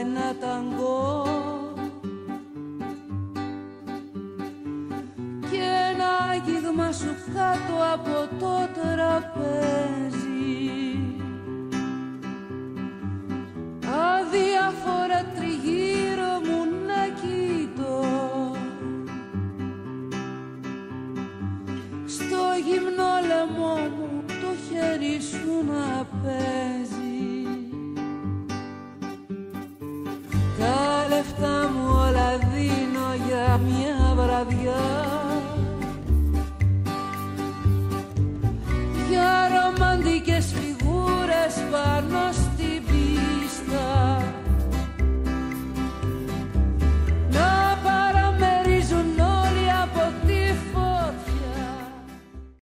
όλα δίνω για ένα ταγκό. Και ένα άγγιγμα σου κάτω από το τραπέζι. Αδιάφορα τριγύρω μου να κοιτώ. Στο γυμνό λαιμό μου το χέρι σου να παίζει labios.